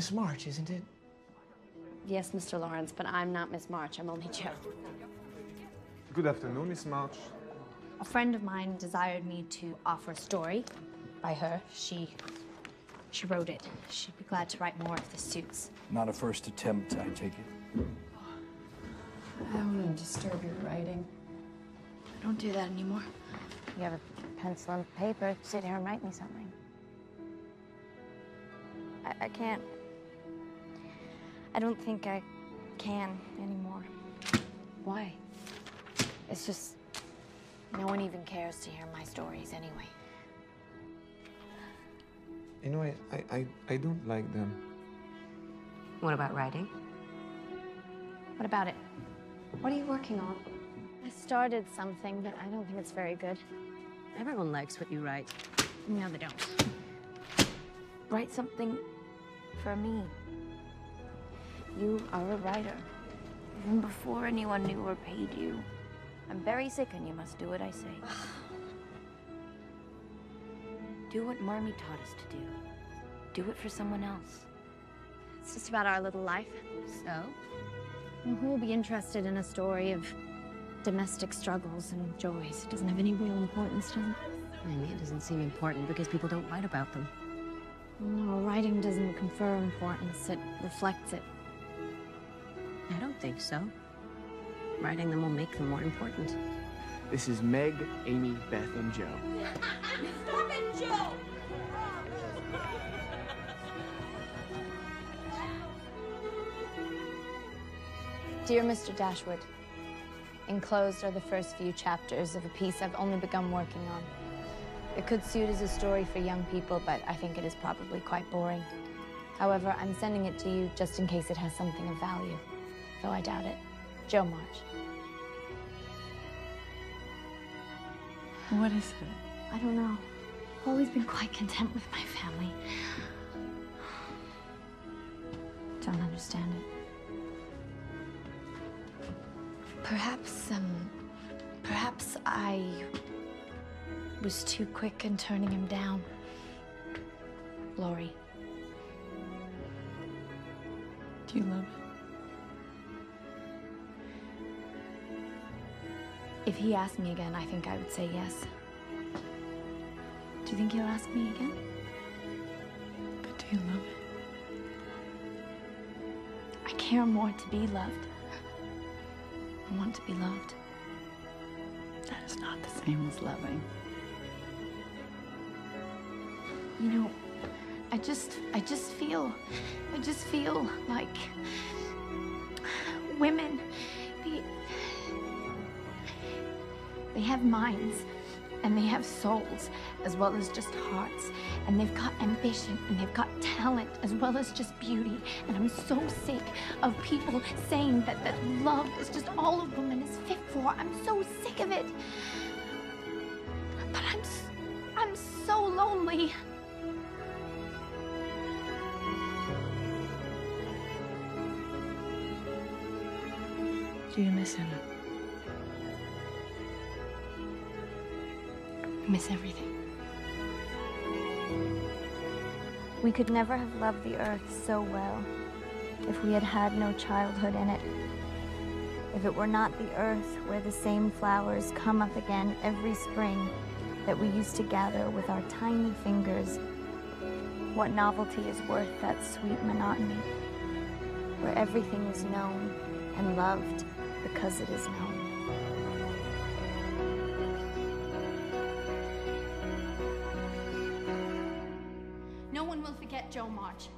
Miss March, isn't it? Yes, Mr. Lawrence, but I'm not Miss March. I'm only Jo. Good afternoon, Miss March. A friend of mine desired me to offer a story by her. She she wrote it. She'd be glad to write more if this suits. Not a first attempt, I take it. I don't want to disturb your writing. I don't do that anymore. You have a pencil and paper. Sit here and write me something. I, I can't. I don't think I can anymore. Why? It's just no one even cares to hear my stories anyway. You know, I, I, I, I don't like them. What about writing? What about it? What are you working on? I started something, but I don't think it's very good. Everyone likes what you write. No, they don't. Write something for me. You are a writer. Even before anyone knew or paid you. I'm very sick and you must do what I say. do what Marmee taught us to do. Do it for someone else. It's just about our little life. So? And who will be interested in a story of domestic struggles and joys? It doesn't have any real importance, does it? I mean, it doesn't seem important because people don't write about them. No, writing doesn't confer importance. It reflects it. I don't think so. Writing them will make them more important. This is Meg, Amy, Beth, and Jo. Stop it, Jo! Dear Mr. Dashwood, enclosed are the first few chapters of a piece I've only begun working on. It could suit as a story for young people, but I think it is probably quite boring. However, I'm sending it to you just in case it has something of value, though I doubt it. Jo March. What is it? I don't know. I've always been quite content with my family. Don't understand it. Perhaps, um, perhaps I was too quick in turning him down. Laurie. Do you love it? If he asked me again, I think I would say yes. Do you think he'll ask me again? But do you love it? I care more to be loved. I want to be loved. That is not the same as loving. You know, I just, I just feel, I just feel like women, they, have minds and they have souls as well as just hearts. And they've got ambition and they've got talent as well as just beauty. And I'm so sick of people saying that, that love is just all a woman is fit for. I'm so sick of it. But I'm, I'm so lonely. Do you miss him? Miss everything. We could never have loved the earth so well if we had had no childhood in it. If it were not the earth where the same flowers come up again every spring that we used to gather with our tiny fingers, what novelty is worth that sweet monotony, where everything is known and loved because it is known? One will forget Jo March.